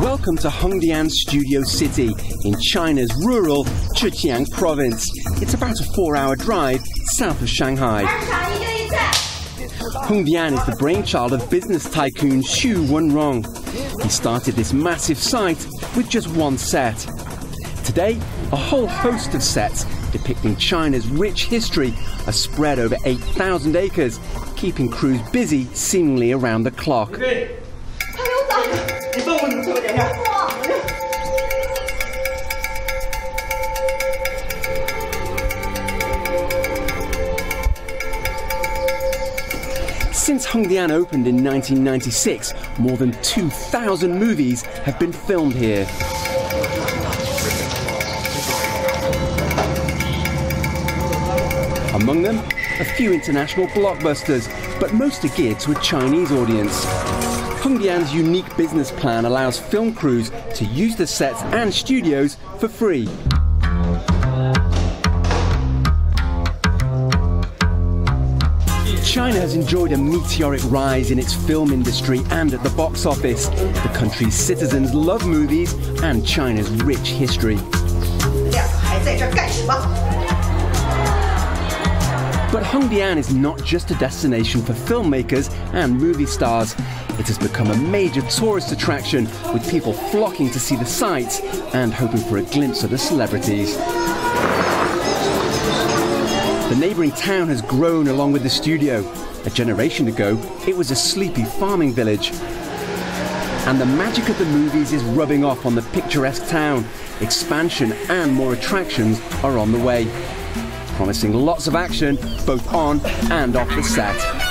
Welcome to Hengdian Studio City in China's rural Zhejiang province. It's about a four hour drive south of Shanghai. Hengdian is the brainchild of business tycoon Xu Wenrong. He started this massive site with just one set. Today, a whole host of sets depicting China's rich history are spread over 8,000 acres, keeping crews busy seemingly around the clock. Since Hengdian opened in 1996, more than 2,000 movies have been filmed here. Among them, a few international blockbusters, but most are geared to a Chinese audience. Hengdian's unique business plan allows film crews to use the sets and studios for free. China has enjoyed a meteoric rise in its film industry and at the box office. The country's citizens love movies and China's rich history. But Hengdian is not just a destination for filmmakers and movie stars. It has become a major tourist attraction, with people flocking to see the sights and hoping for a glimpse of the celebrities. The neighbouring town has grown along with the studio. A generation ago, it was a sleepy farming village. And the magic of the movies is rubbing off on the picturesque town. Expansion and more attractions are on the way promising lots of action both on and off the set.